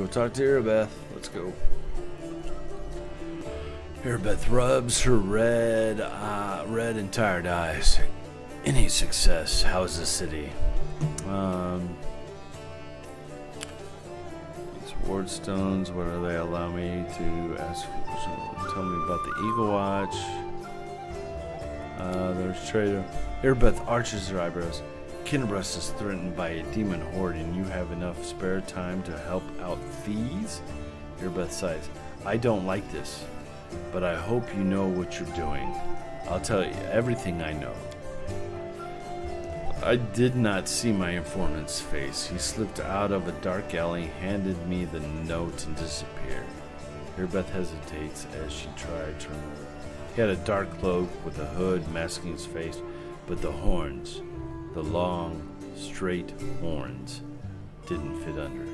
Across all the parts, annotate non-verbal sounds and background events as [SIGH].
go talk to Irabeth. Let's go. Irabeth rubs her red, uh, red and tired eyes. Any success? How's the city? Um, these ward stones. What do they allow me to ask? For, tell me about the Eagle Watch. Uh, there's Trader. Irabeth arches her eyebrows. Kenabres is threatened by a demon horde, and you have enough spare time to help out thieves? Irabeth sighs. I don't like this, but I hope you know what you're doing. I'll tell you everything I know. I did not see my informant's face. He slipped out of a dark alley, handed me the note, and disappeared. Irabeth hesitates as she tried to remove. He had a dark cloak with a hood masking his face, but the horns, the long, straight horns, didn't fit under.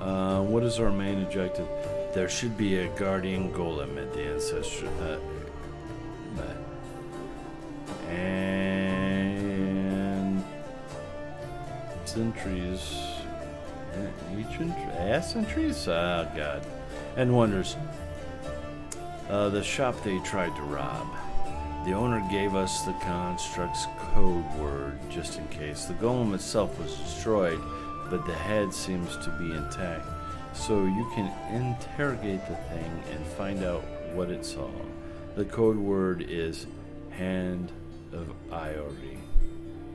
Uh, what is our main objective? There should be a guardian golem at the ancestral. Uh, and sentries. Ancient sentries? Ah, God. And wonders. Uh, the shop they tried to rob. The owner gave us the construct's code word just in case. The golem itself was destroyed, but the head seems to be intact. So you can interrogate the thing and find out what it saw. The code word is Hand of Iori.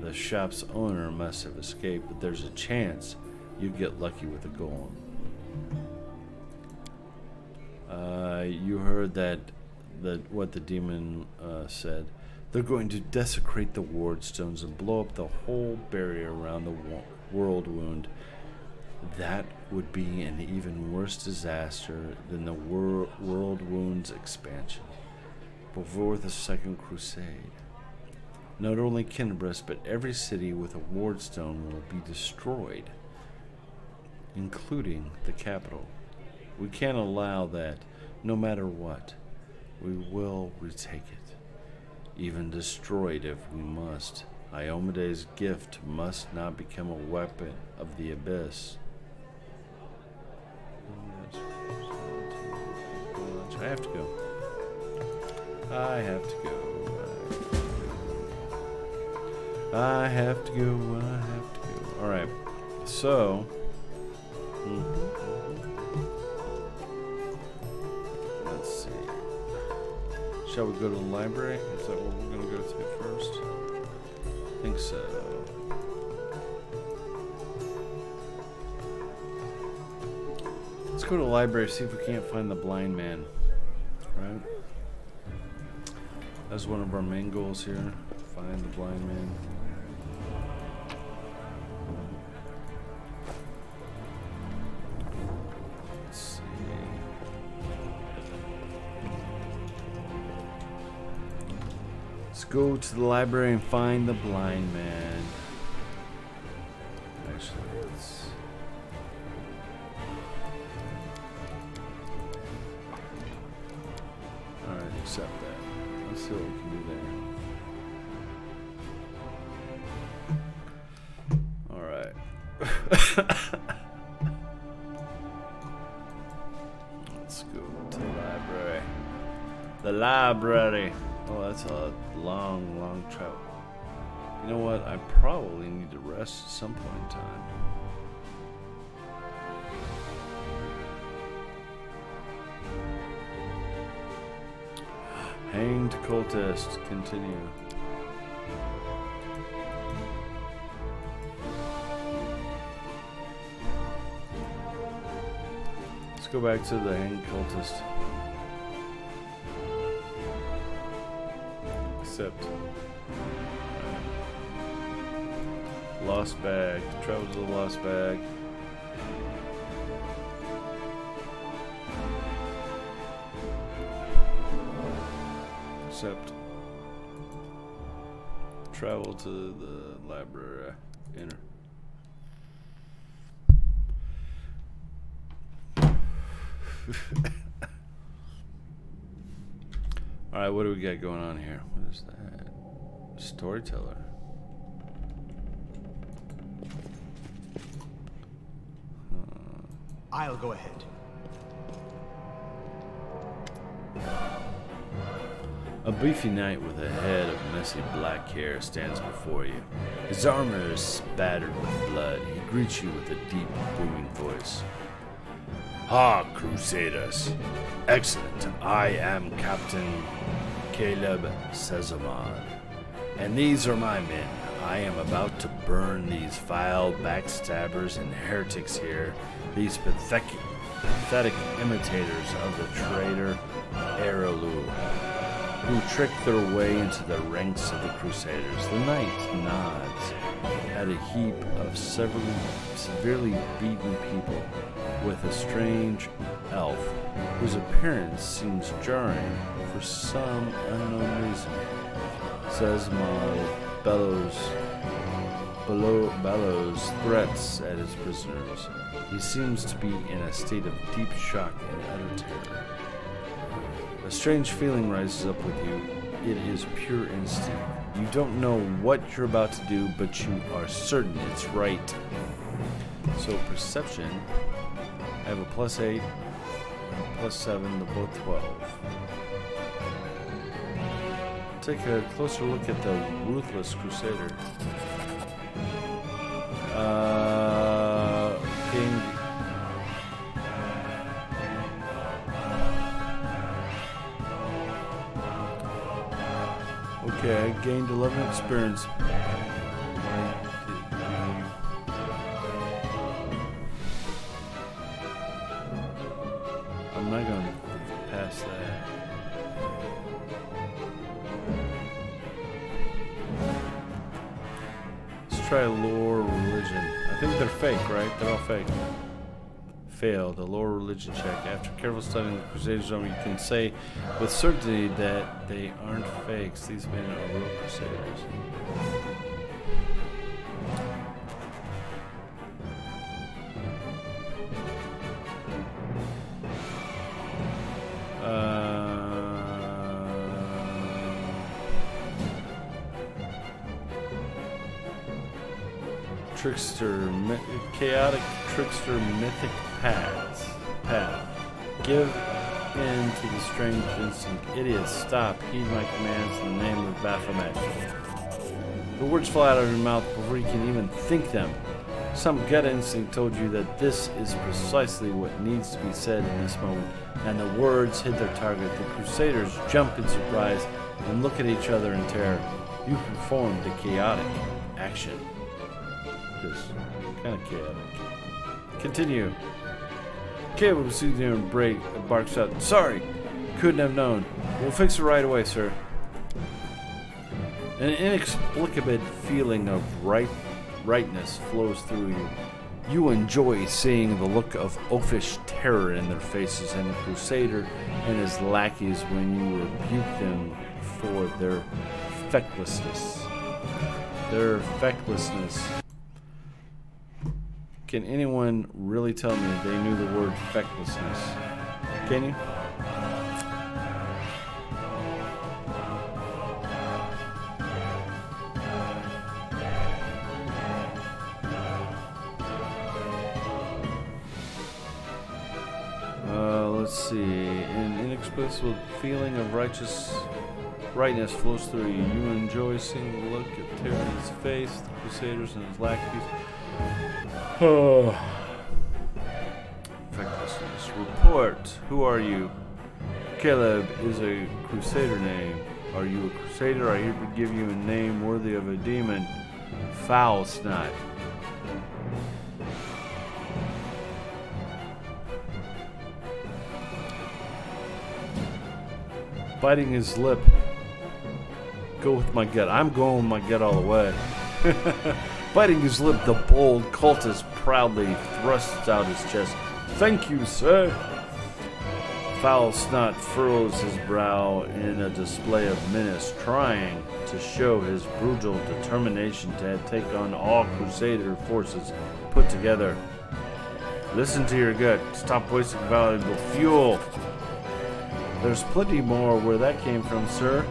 The shop's owner must have escaped, but there's a chance you get lucky with a golem. Uh, you heard that that what the demon uh, said. They're going to desecrate the ward stones and blow up the whole barrier around the wo- world wound. That would be an even worse disaster than the wor- world wound's expansion before the Second Crusade. Not only Kenabres, but every city with a ward stone will be destroyed, including the capital. We can't allow that, no matter what. We will retake it, even destroy it if we must. Iomedae's gift must not become a weapon of the abyss. I have to go. I have to go. I have to go. I have to go. All right. So. mhm. Let's see. Shall we go to the library? Is that what we're going to go to first? I think so. Let's go to the library, see if we can't find the blind man. Right? That's one of our main goals here. Find the blind man. Let's go to the library and find the blind man. Actually, let's. Alright, accept that. Let's see what we can do there. Alright. [LAUGHS] Let's go to the library. The library. That's a long, long travel. You know what? I probably need to rest at some point in time. Hanged cultist. Continue. Let's go back to the hanged cultist. Accept. Lost bag. Travel to the lost bag. Accept. Travel to the library. Enter. [LAUGHS] Alright, what do we got going on here? that? Storyteller. Hmm. I'll go ahead. A beefy knight with a head of messy black hair stands before you. His armor is spattered with blood. He greets you with a deep, booming voice. Ha, Crusaders! Excellent! I am Captain Caleb Sezamon. And these are my men. I am about to burn these vile backstabbers and heretics here, these pathetic, pathetic imitators of the traitor Areelu who tricked their way into the ranks of the Crusaders. The knight nods at a heap of severely, severely beaten people with a strange elf whose appearance seems jarring for some unknown reason. says my bellows, bellow, bellows threats at his prisoners. He seems to be in a state of deep shock and utter terror. A strange feeling rises up with you. It is pure instinct. You don't know what you're about to do, but you are certain it's right. So perception, I have a plus 8, plus 7, the both 12. Take a closer look at the Ruthless Crusader. Uh, gain Okay, I gained 11 experience. I'm not gonna try lore religion. I think they're fake, right? They're all fake. Failed. A lore religion check. After careful studying the Crusaders' armor, you can say with certainty that they aren't fakes. These men are real Crusaders. Trickster, chaotic trickster, mythic paths. Path. Give in to the strange instinct. Idiots, stop. Heed my commands in the name of Baphomet. The words fly out of your mouth before you can even think them. Some gut instinct told you that this is precisely what needs to be said in this moment, and the words hit their target. The Crusaders jump in surprise and look at each other in terror. You performed a chaotic action. Just kind of chaotic. Continue. Caleb sees you and break barks out, Sorry, couldn't have known. We'll fix it right away, sir. An inexplicable feeling of right rightness flows through you. You enjoy seeing the look of oafish terror in their faces and the Crusader and his lackeys when you rebuke them for their fecklessness. Their fecklessness. Can anyone really tell me they knew the word fecklessness? Can you? Uh, let's see. An inexplicable feeling of righteous rightness flows through you. You enjoy seeing the look at Terry's face, the Crusaders, and his lackeys. [SIGHS] Oh. Report. Who are you? Caleb is a Crusader name. Are you a Crusader? I hereby give you a name worthy of a demon. Foul snot. Biting his lip. Go with my gut. I'm going with my gut all the way. [LAUGHS] Biting his lip, the bold cultist proudly thrusts out his chest. Thank you, sir. Foul snot furrows his brow in a display of menace, trying to show his brutal determination to take on all Crusader forces put together. Listen to your gut. Stop wasting valuable fuel. There's plenty more where that came from, sir.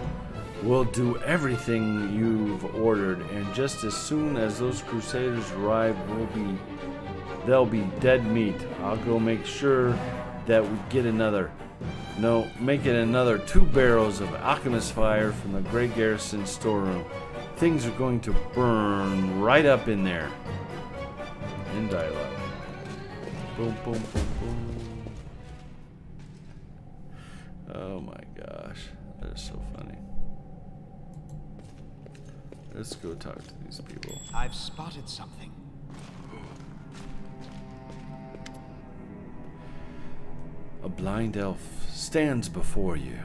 We'll do everything you've ordered, and just as soon as those crusaders arrive, we'll be They'll be dead meat. I'll go make sure that we get another. No, make it another two barrels of alchemist fire from the Grey Garrison storeroom. Things are going to burn right up in there. In dialogue. Boom, boom, boom, boom. Oh my gosh, that is so funny. Let's go talk to these people. I've spotted something. A blind elf stands before you.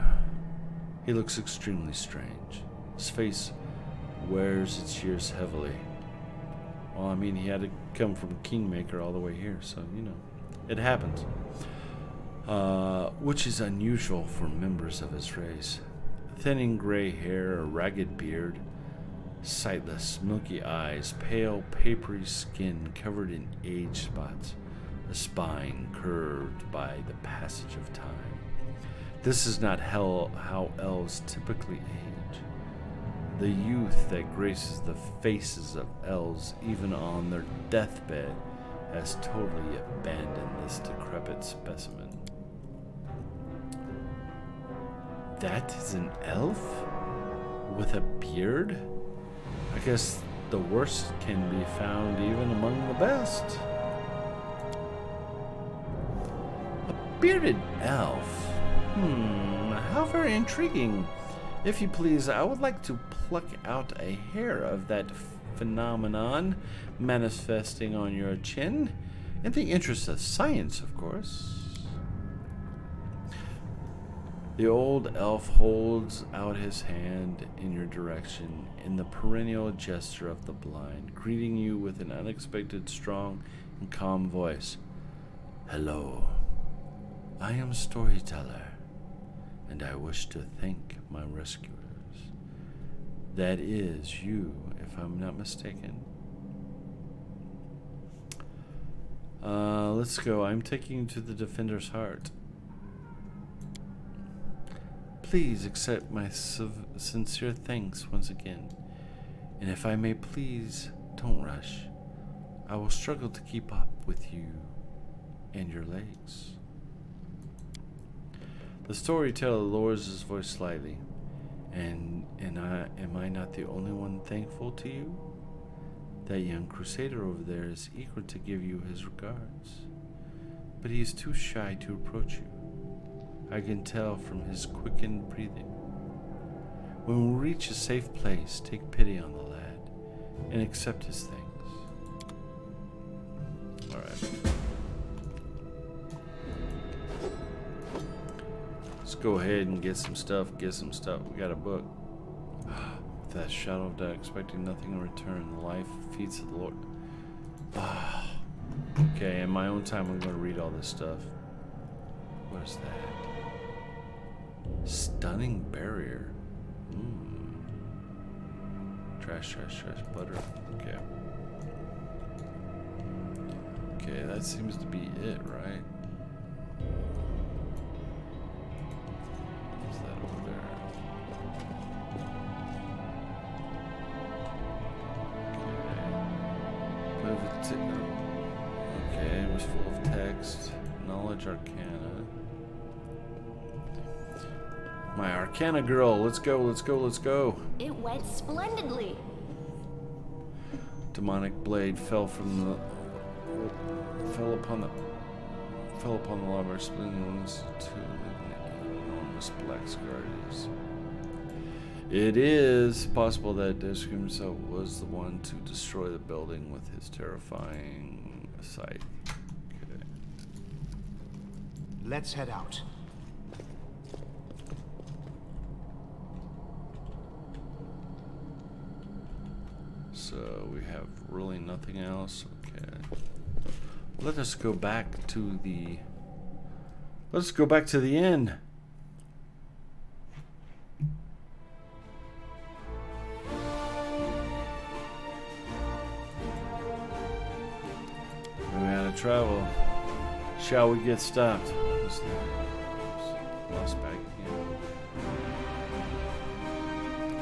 He looks extremely strange. His face wears its years heavily. Well, I mean, he had to come from Kingmaker all the way here, so, you know, it happens. Uh, which is unusual for members of his race. Thinning gray hair, a ragged beard, sightless, milky eyes, pale, papery skin covered in age spots, a spine curved by the passage of time. This is not hell, how elves typically age. The youth that graces the faces of elves, even on their deathbed, has totally abandoned this decrepit specimen. That is an elf? With a beard? I guess the worst can be found even among the best. A bearded elf? Hmm, how very intriguing. If you please, I would like to pluck out a hair of that phenomenon manifesting on your chin. In the interest of science, of course. The old elf holds out his hand in your direction in the perennial gesture of the blind, greeting you with an unexpected, strong, and calm voice. Hello. I am Storyteller, and I wish to thank my rescuers. That is you, if I'm not mistaken. Uh, let's go. I'm taking you to the Defender's Heart. Please accept my sincere thanks once again. And if I may please, don't rush. I will struggle to keep up with you and your legs. The storyteller lowers his voice slightly. And and I am I not the only one thankful to you? That young crusader over there is eager to give you his regards. But he is too shy to approach you. I can tell from his quickened breathing. When we reach a safe place, take pity on the lad and accept his thanks. Alright. Let's go ahead and get some stuff, get some stuff. We got a book. With [SIGHS] that shadow of death, expecting nothing in return, the life feeds the Lord. [SIGHS] okay, in my own time, I'm going to read all this stuff. What is that? Stunning barrier. Mm. Trash, trash, trash, butter. Okay. Okay, that seems to be it, right? My Arcana girl. Let's go, let's go, let's go. It went splendidly. Demonic blade fell from the fell upon the fell upon the lava, splitting wounds to an enormous black scar. It is possible that Desk himself was the one to destroy the building with his terrifying sight. Okay. Let's head out. So we have really nothing else. Okay. Let us go back to the... Let's go back to the inn. We gotta travel. Shall we get stopped? Lost back.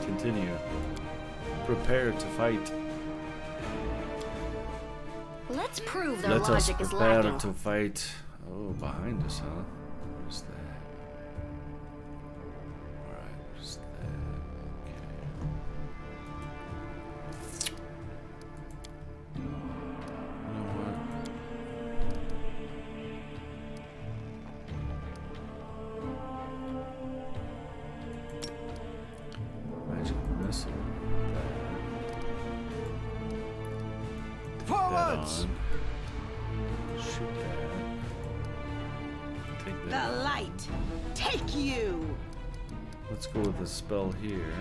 Continue. Prepare to fight. Let's prove their Let us logic is prepare lacking. to fight. Oh, behind us, huh? Forwards! on. Shoot that. Take The light. Take you. Let's go with the spell here.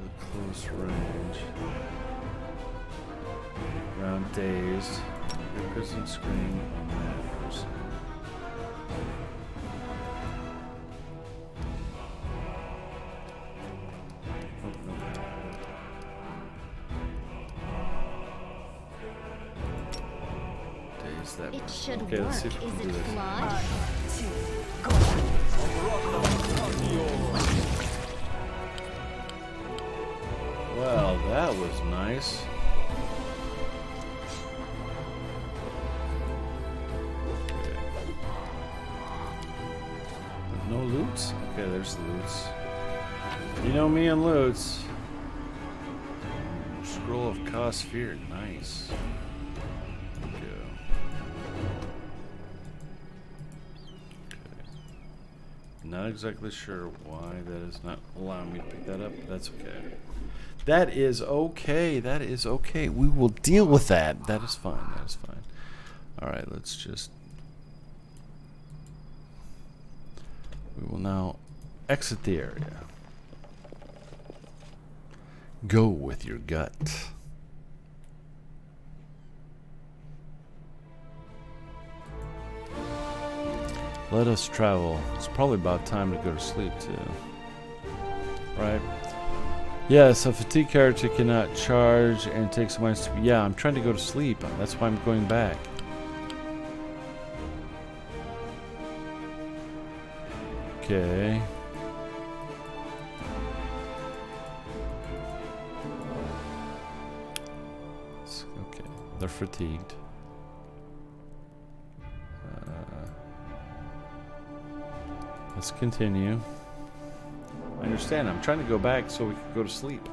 The close range. Round dazed. Your prison screen on that okay, let's see if we can do this. Well, that was nice. No loots? Okay, there's the loots. You know me and loots. Scroll of Cause Fear, nice. Not exactly sure why that is not allowing me to pick that up, that's okay. That is okay. That is okay. We will deal with that. That is fine. That is fine. All right, let's just. We will now exit the area. Go with your gut. Let us travel. It's probably about time to go to sleep, too. Right? Yes, a fatigue character cannot charge and takes minus two. Yeah, I'm trying to go to sleep. That's why I'm going back. Okay. Okay, they're fatigued. Let's continue. I understand. I'm trying to go back so we can go to sleep.